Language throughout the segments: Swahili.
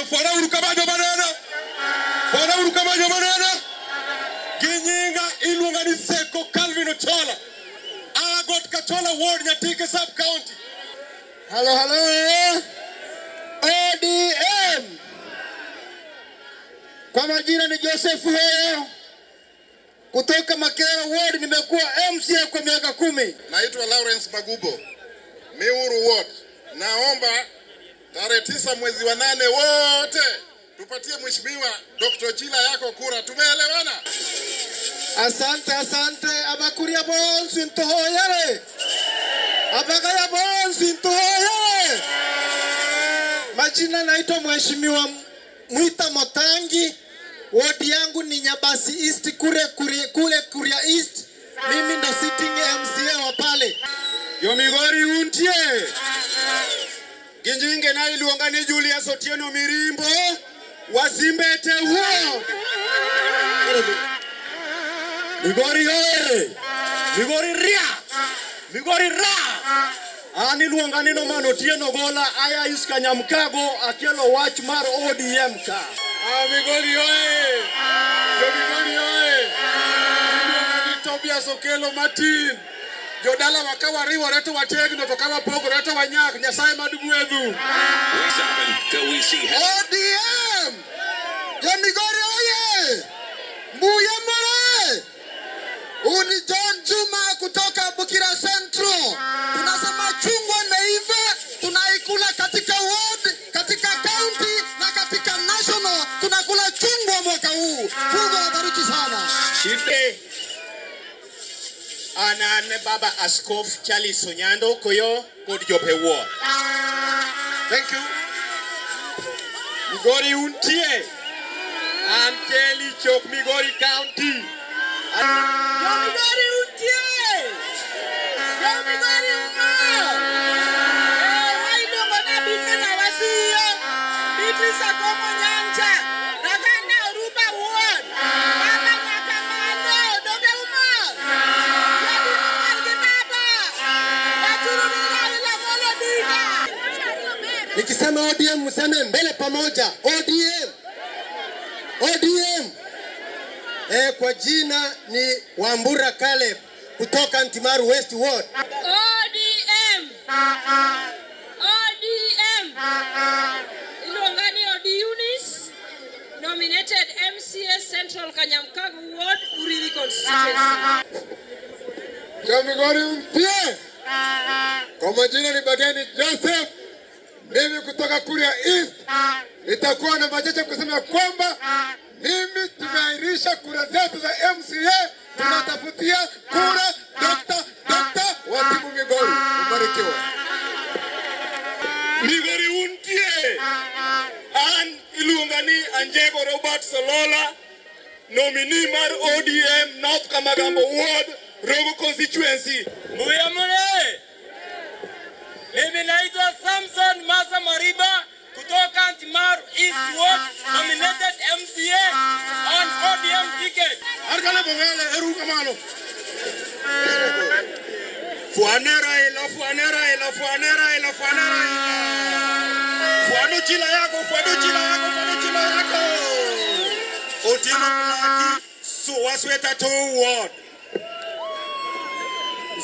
Maro fuana uru kamajo maneno. Fuana uru kamajo. Ginyinga iluonga ni Seko Calvin Ochola. Agot Kachola Ward Nyatike Sub County. Halo, halo. ODM. Kwa majina ni Joseph Hoyo kutoka Makera Ward. Nimekuwa MCA kwa miaka kumi. Naitwa Lawrence Magubo, Miuru Ward. Naomba tarehe tisa mwezi wa nane wote tupatie mheshimiwa Dr. Chila yako kura. Tumeelewana? Asante, asante. Abakuria bonsi ntuhoyere Abagaya bonsi ntuhoyere. Majina naitwa Mheshimiwa Mwita Motangi. Wodi yangu ni Nyabasi East kule kule, kule Kuria East. Mimi ndo sitting MCA wa pale. Yomigori untie. Ginjinge na iluonga ni Julius Otieno Mirimbo. Wasimbete huo Migori hoye. Migori ria. Migori ra. Ani iluonga ni Norman Otieno Gola aya iska Nyamkago akelo wach mar ODM ka. Ah, Migori hoye. Migori hoye. Tobias Okelo Martin. Jodala wakawa wariwore to wategno to kawa wapogore to wanyak Nyasaye madugwedhu. ODM. Ya Migori oye. Mbuya mare. Uni John Juma kutoka Bukira centro Tunasema chungwa meiva tunaikula katika ward, katika county na katika national. Tunakula chungwa mwaka huu. Mungu awabariki sana. Shite anan baba askof Charles Onyando koyo kod jope ward. Thank you. Migori untie. An Kelly Chok Migori County. Yomigori untie. Yomigori untie. Eh, wailuongo na Biti na Wasiyo. Biti Sakomo Nyanja. Nikisema ODM mseme mbele pamoja. ODM. ODM. E, kwa jina ni Wambura Caleb kutoka Ntimaru West Ward. ODM. ODM. Ilongani Odi Unis, nominated MCA Central Kanyamkago Ward, Uriri constituency. Jamigori mpye. Kwa majina ni Bageni Joseph. Mimi kutoka Kuria East. Nitakuwa na machache kusema kwamba mimi tumeahirisha kura zetu za MCA, tunatafutia kura Dr. Dr. Watibu Migori. Ubarikiwe. Migori untie. An iluonga ni Anjego Robert Solola, nomini mar ODM North Kamagambo Ward, Rogo constituency. Mbuya mule. Mimi naitwa Samson Masa Mariba kutoka Ntimaru East Ward, nominated MCA on ODM ticket. Arkana bogele eru kamalo. Fuanera ila fuanera ila fuanera ila fuanera ila. Fuano chila yako, fuano chila yako, fuano chila yako. Otino Blaki, so wasweta tu ward.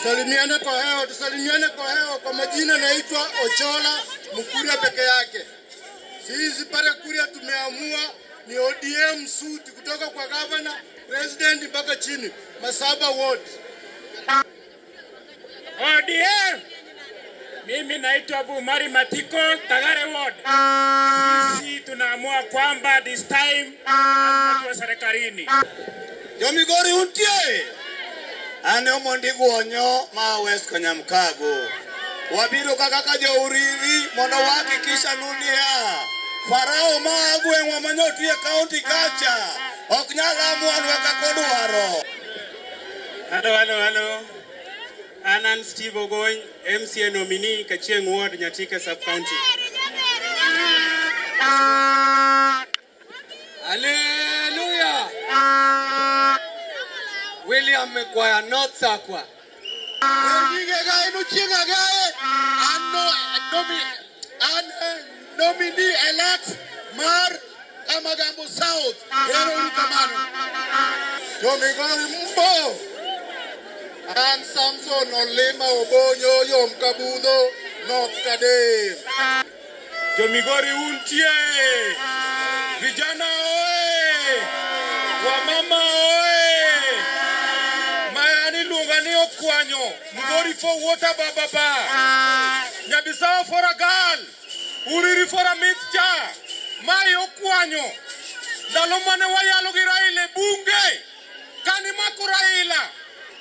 Tusalimiane kwa hewa, tusalimiane kwa hewa. Kwa majina naitwa Ochola Mkuria peke yake. Sisi pale Kuria tumeamua ni ODM suti kutoka kwa gavana, president mpaka chini, Masaba ward. ODM. Mimi naitwa Bumari Matiko, Tagare Ward. Sisi tunaamua kwamba this time tuwe serikalini. Jomigori untie. Ane omondi guonyo ma West konyamkago Wabiro kaka ka jouriri mondo wahakikisha nunia farao ma gweng'wa manyotie kaunti kacha ok nyal amua kakodwaro kodwaro. Halo, halo, halo. Anan Steve Ogony, MCA nomini Kachieng Ward, Nyatika Sub County. Haleluya. Gae. Ano nomi an nominee elect mar Amagambo South. Ero uru kamano. Jo Migori mbo. An Samson Olima Obonyo Yom Kabudho North Kadem. Jo Migori untie. Vijana oe. Wamama okwanyo. Migori fo wota bababa. Nyabisao for a girl. Uriri for a mixture. Mai okwanyo. Ndalo mane wayalo gi Raila e bunge. Kani mako Raila.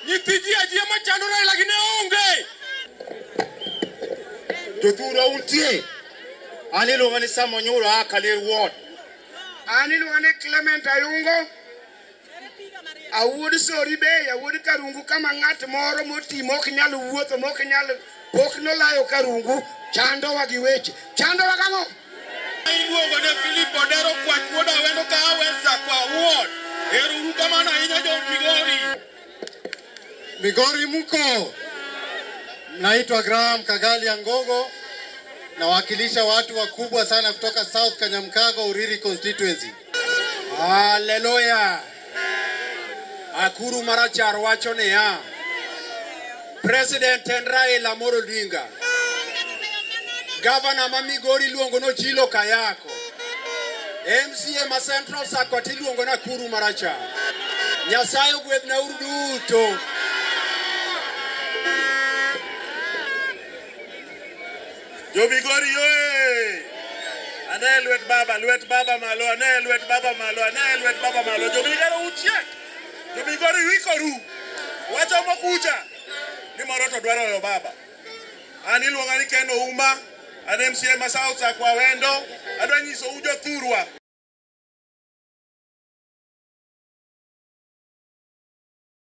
Nyithi ji ajia machando Raila gi ne onge. Jothuro untie. An iluongo ni Sam akalir Ward. An iluongo ni Clement Ayungo. Awuod Sori be awuod Karungu kama ng'at moro moti mok nyal wuotho, mok nyal pok nolayo Karungu, chandowa gi weche. Chandowa kang'o? iluongo ne Philip Odero kwach wuod Awendo ka Awenza kwa wuod Ero uru kamano ahinya jo Migori. Migori mko. Naitwa Graham Kagali Angogo. Nawakilisha watu wakubwa sana kutoka South Kanyamkago Uriri constituency. Haleluya. Akuru Marachar wacho niya. President en Raila Amolo Odinga. Gavana ma Migori iluongo no Chilo Kayako. MCA ma Central Sakot iluongo na Akuru Marachar. Nyasaye ogwedhna uru duto. Jo Migori yoe! Ane lwet baba, lwet baba malo, ane lwet baba malo, ane lwet baba malo. Jo Migori uchiek. Migori wikoru. Wachomo kucha. Ni maroto dwaro yo baba. An iluonga ni Ken Ouma. An MCA ma South Sakwa Wendo. Adwa nyiso ujo jothurwa.